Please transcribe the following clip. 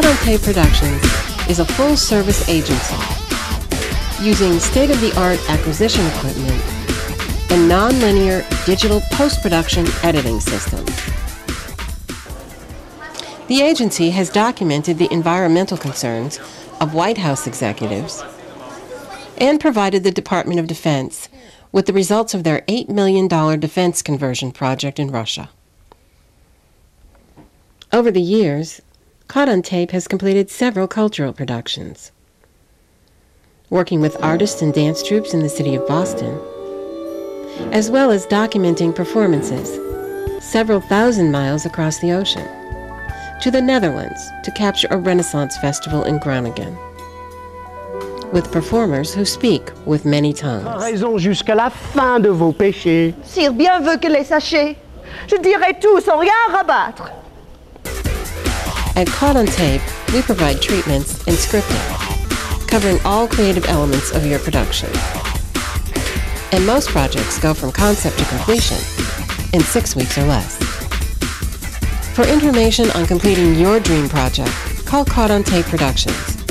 Tape Productions is a full service agency using state of the art acquisition equipment and non-linear digital post production editing systems. The agency has documented the environmental concerns of White House executives and provided the Department of Defense with the results of their $8 million defense conversion project in Russia. Over the years, Caught on Tape has completed several cultural productions. Working with artists and dance troupes in the city of Boston, as well as documenting performances several thousand miles across the ocean to the Netherlands to capture a Renaissance festival in Groningen with performers who speak with many tongues. Raison jusqu'à la fin de vos péchés. Sire bien veut que les sachiez. Je dirai tout sans rien rabattre. At Caught on Tape, we provide treatments and scripting, covering all creative elements of your production. And most projects go from concept to completion in six weeks or less. For information on completing your dream project, call Caught on Tape Productions